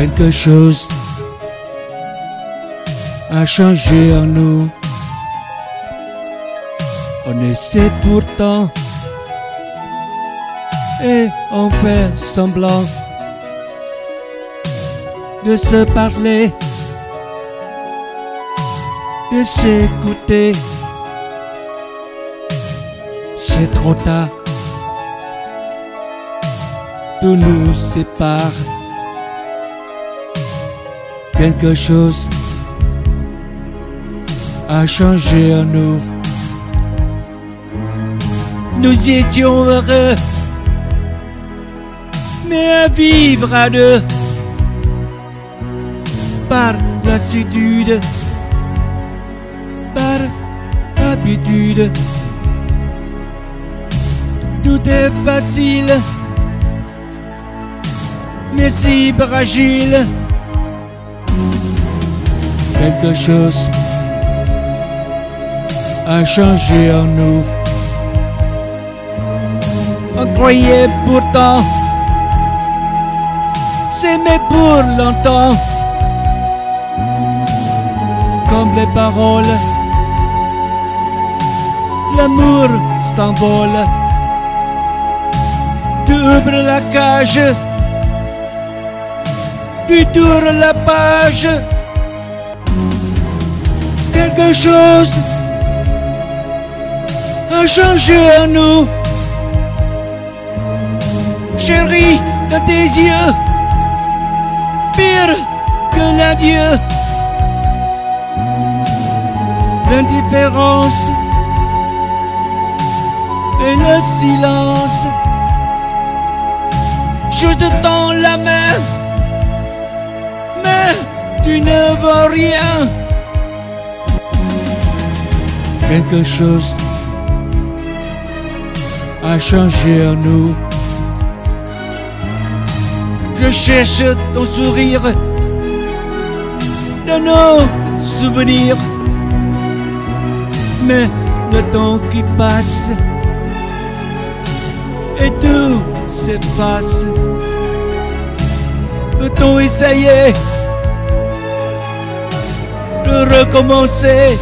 Quelque chose a changé en nous. On essaie pourtant et on fait semblant de se parler, de s'écouter. C'est trop tard, tout nous sépare. Quelque chose a changé en nous. Nous étions heureux, mais à vivre à deux par lassitude, par habitude. Tout est facile, mais si fragile. Quelque chose a changé en nous. On croyait pourtant s'aimer pour longtemps. Comme les paroles, l'amour s'envole. Tu ouvres la cage, tu tournes la page. Quelque chose a changé en nous. Chérie, dans tes yeux, pire que l'adieu. L'indifférence et le silence. Je te tends la main, mais tu ne veux rien. Quelque chose a changé en nous. Je cherche ton sourire de nos souvenirs. Mais le temps qui passe et tout s'efface. Peut-on essayer de recommencer?